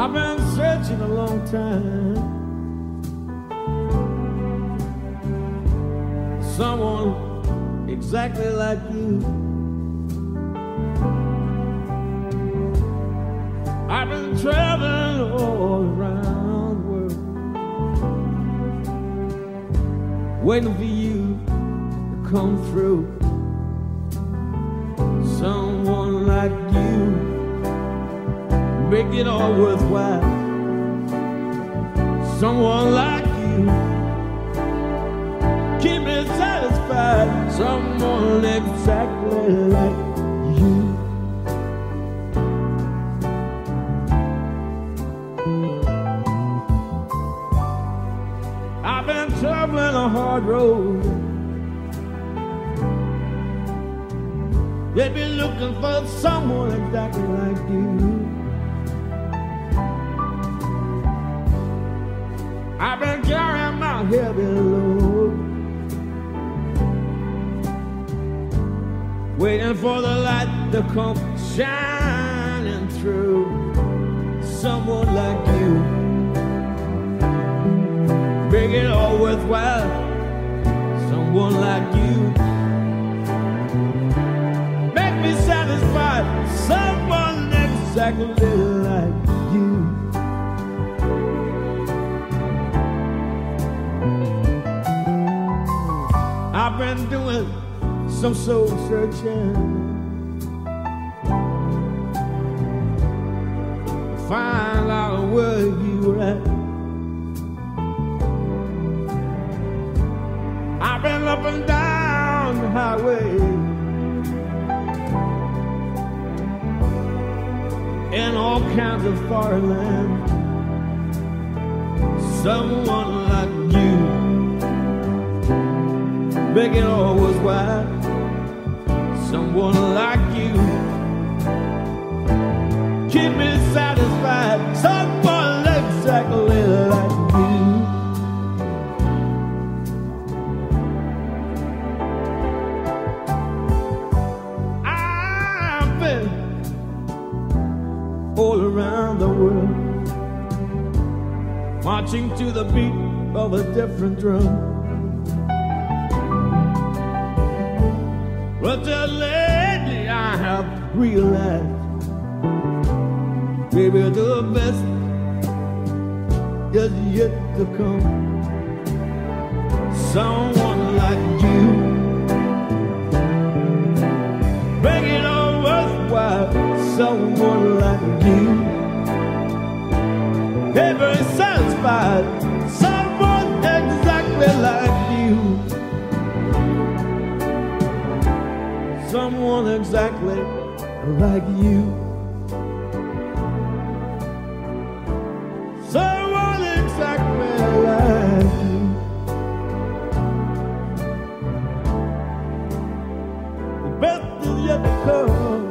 I've been searching a long time. Someone exactly like you. I've been traveling all around the world, waiting for you to come through. Someone like you make it all worthwhile. Someone like you keep me satisfied. Someone exactly like you. I've been traveling a hard road. They be looking for someone exactly like you. Heavy load, waiting for the light to come shining through. Someone like you, make it all worthwhile. Someone like you, some soul searching. Find out where you were at. I've been up and down the highway. In all kinds of foreign lands. Someone like you making all all worthwhile. Someone like you, keep me satisfied. Someone exactly like you. I've been all around the world, marching to the beat of a different drum. Just lately I have realized, maybe the best is yet to come. Someone like you, make it all worthwhile. Someone like you, ever satisfied. Someone exactly like you. someone exactly like you. Someone exactly like you. The best is yet to come.